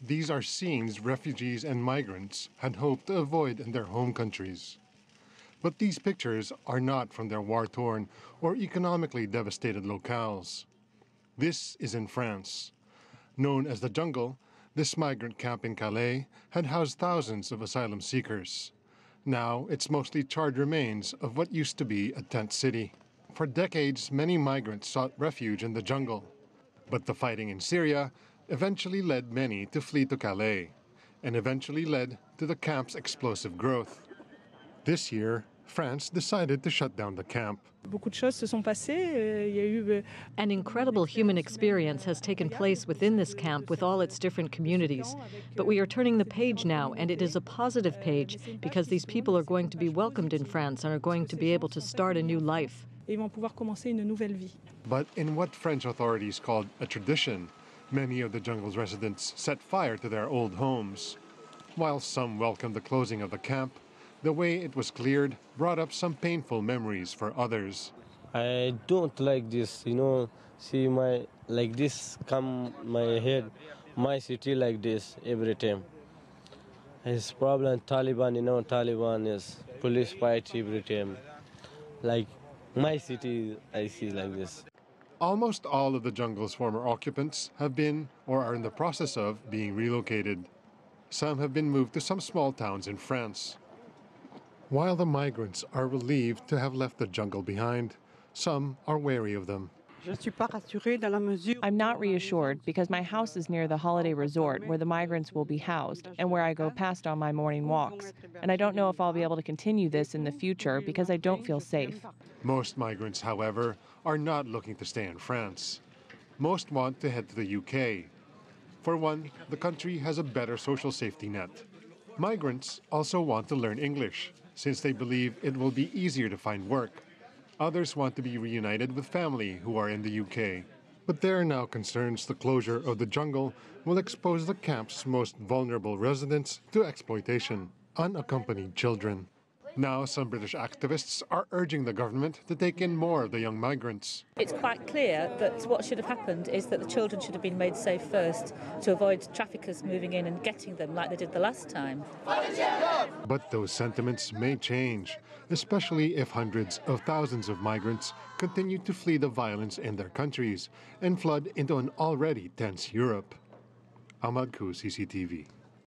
These are scenes refugees and migrants had hoped to avoid in their home countries. But these pictures are not from their war torn or economically devastated locales. This is in France. Known as the jungle, this migrant camp in Calais had housed thousands of asylum seekers. Now it's mostly charred remains of what used to be a tent city. For decades, many migrants sought refuge in the jungle. But the fighting in Syria eventually led many to flee to Calais, and eventually led to the camp's explosive growth. This year, France decided to shut down the camp. Euh, An incredible human experience has taken place within this camp with all its different communities. But we are turning the page now, and it is a positive page because these people are going to be welcomed in France and are going to be able to start a new life. But in what French authorities called a tradition, Many of the jungle's residents set fire to their old homes. While some welcomed the closing of the camp, the way it was cleared brought up some painful memories for others. I don't like this, you know, see my, like this come my head, my city like this every time. It's problem Taliban, you know, Taliban is police fight every time. Like my city, I see like this. Almost all of the jungle's former occupants have been or are in the process of being relocated. Some have been moved to some small towns in France. While the migrants are relieved to have left the jungle behind, some are wary of them. I'm not reassured because my house is near the holiday resort where the migrants will be housed and where I go past on my morning walks. And I don't know if I'll be able to continue this in the future because I don't feel safe. Most migrants, however, are not looking to stay in France. Most want to head to the UK. For one, the country has a better social safety net. Migrants also want to learn English, since they believe it will be easier to find work. Others want to be reunited with family who are in the UK. But there are now concerns the closure of the jungle will expose the camp's most vulnerable residents to exploitation, unaccompanied children. Now, some British activists are urging the government to take in more of the young migrants. It's quite clear that what should have happened is that the children should have been made safe first to avoid traffickers moving in and getting them like they did the last time. But those sentiments may change, especially if hundreds of thousands of migrants continue to flee the violence in their countries and flood into an already tense Europe. Ahmad CCTV.